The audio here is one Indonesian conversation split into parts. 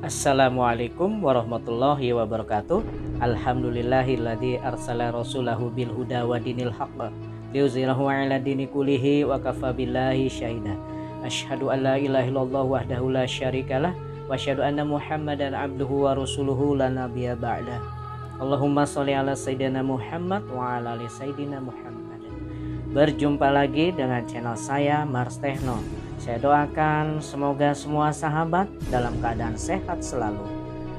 Assalamualaikum warahmatullahi wabarakatuh. Alhamdulillahilladzi arsala rasulahu bil huda wa dinil haqq liuzirahu ala dini kulihi wa kafa billahi syahida. Ashhadu an la ilaha illallah wahdahu la syarikalah wa asyhadu anna muhammadan abduhu wa rasuluhu la nabiyya ba'da. Allahumma sholli ala sayyidina Muhammad wa ala ali sayyidina Muhammad Berjumpa lagi dengan channel saya Mars Techno saya doakan semoga semua sahabat dalam keadaan sehat selalu.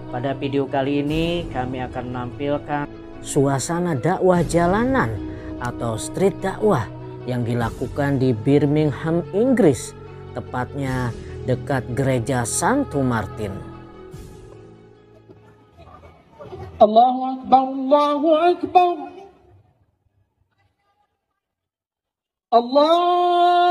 Pada video kali ini kami akan menampilkan suasana dakwah jalanan atau street dakwah yang dilakukan di Birmingham, Inggris, tepatnya dekat gereja Santo Martin. Allahu Akbar, Allahu Akbar. Allahu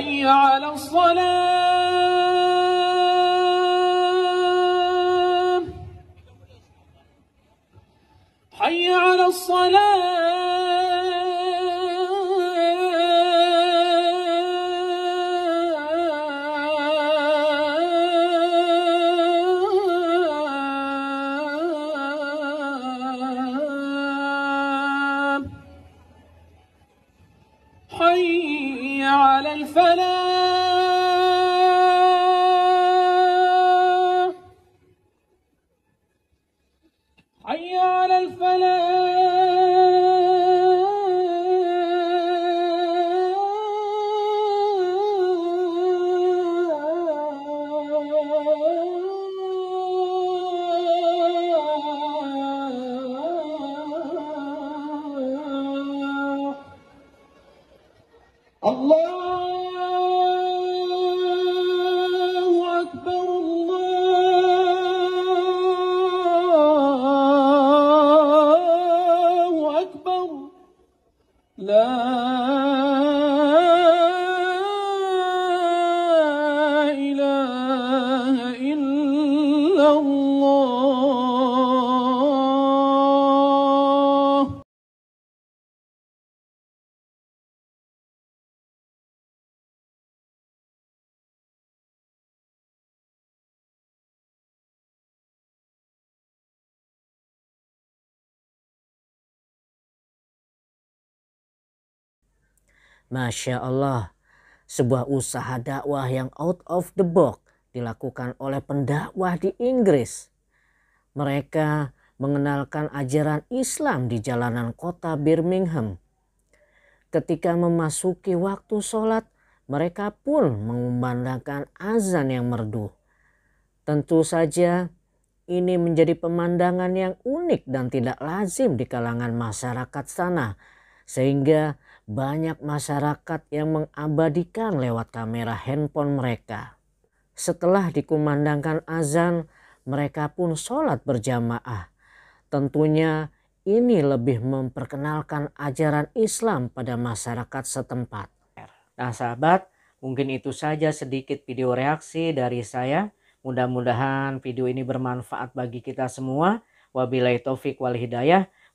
حي على الصلاة. على الفلاح. حي على الفلاح. الله لا إله Masya Allah, sebuah usaha dakwah yang out of the box dilakukan oleh pendakwah di Inggris. Mereka mengenalkan ajaran Islam di jalanan kota Birmingham. Ketika memasuki waktu sholat, mereka pun mengumandangkan azan yang merdu. Tentu saja ini menjadi pemandangan yang unik dan tidak lazim di kalangan masyarakat sana. Sehingga banyak masyarakat yang mengabadikan lewat kamera handphone mereka. Setelah dikumandangkan azan, mereka pun sholat berjamaah. Tentunya ini lebih memperkenalkan ajaran Islam pada masyarakat setempat. Nah sahabat, mungkin itu saja sedikit video reaksi dari saya. Mudah-mudahan video ini bermanfaat bagi kita semua. Wabillahi taufik wal hidayah.